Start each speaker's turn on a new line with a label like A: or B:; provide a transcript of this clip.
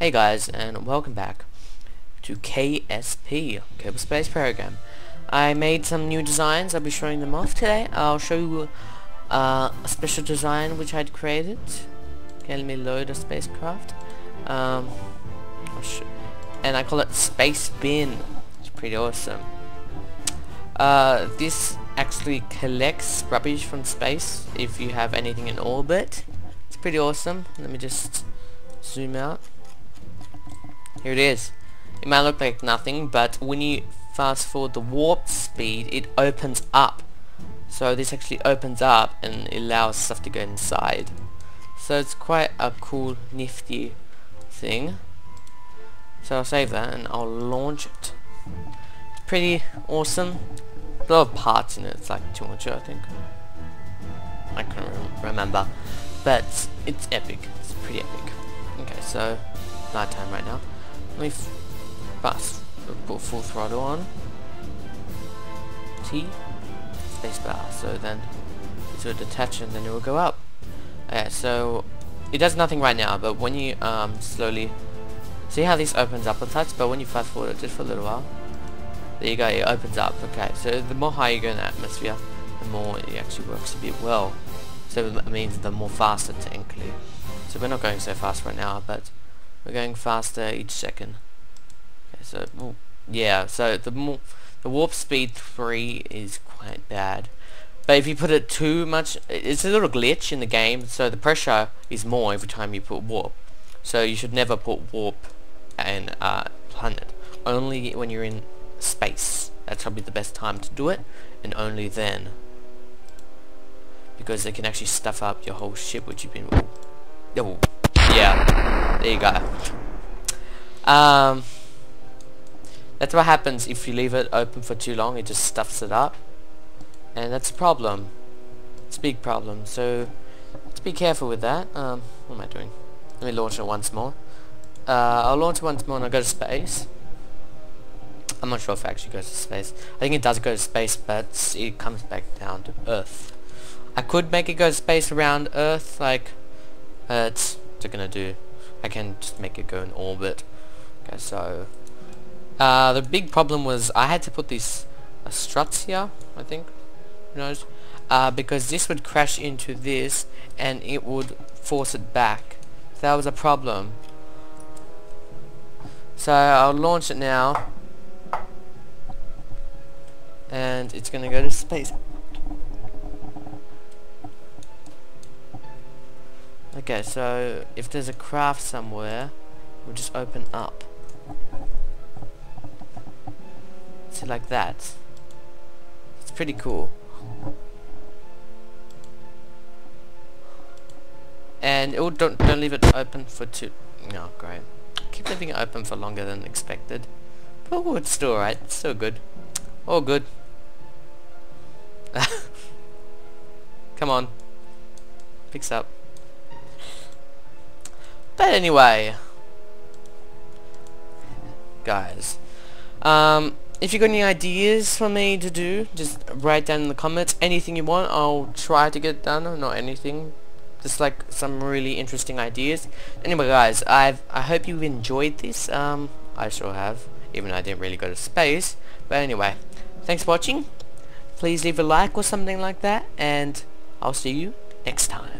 A: Hey guys, and welcome back to KSP, Kerbal Space Program. I made some new designs, I'll be showing them off today. I'll show you uh, a special design which I'd created. Okay, let me load a spacecraft. Um, and I call it Space Bin. It's pretty awesome. Uh, this actually collects rubbish from space if you have anything in orbit. It's pretty awesome. Let me just zoom out. Here it is. It might look like nothing, but when you fast forward the warp speed, it opens up. So this actually opens up and allows stuff to go inside. So it's quite a cool, nifty thing. So I'll save that and I'll launch it. Pretty awesome. A lot of parts in it. It's like 200, I think. I can't remember. But it's epic. It's pretty epic. Okay, so night time right now. Let me fast put full throttle on. T spacebar. So then it will detach and then it will go up. So it does nothing right now, but when you um, slowly see how this opens up a touch, but when you fast forward it just for a little while, there you go, it opens up. Okay, so the more high you go in the atmosphere, the more it actually works a bit well. So it means the more faster technically. So we're not going so fast right now, but we're going faster each second. Okay, so yeah, so the more the warp speed 3 is quite bad. But if you put it too much, it's a little glitch in the game, so the pressure is more every time you put warp. So you should never put warp and uh, planet. Only when you're in space. That's probably the best time to do it, and only then. Because they can actually stuff up your whole ship, which you've been... Oh, yeah, there you go. Um, that's what happens if you leave it open for too long, it just stuffs it up. And that's a problem. It's a big problem. So let's be careful with that. Um, what am I doing? Let me launch it once more. Uh, I'll launch it once more and I'll go to space. I'm not sure if it actually goes to space. I think it does go to space but it comes back down to Earth. I could make it go to space around Earth like but what's it gonna do I can just make it go in orbit. Okay so uh, the big problem was I had to put these uh, struts here I think knows? Uh, because this would crash into this and it would force it back. That was a problem. So I'll launch it now. And it's gonna go to space okay so if there's a craft somewhere we'll just open up. See like that. It's pretty cool. And oh, don't don't leave it open for too no oh, great. Keep leaving it open for longer than expected. But oh, it's still alright it's still good. All good. Come on. Picks up but anyway guys um if you've got any ideas for me to do, just write down in the comments. Anything you want, I'll try to get done, not anything. Just like some really interesting ideas. Anyway guys, I've I hope you enjoyed this. Um I sure have, even though I didn't really go to space. But anyway, thanks for watching. Please leave a like or something like that, and I'll see you next time.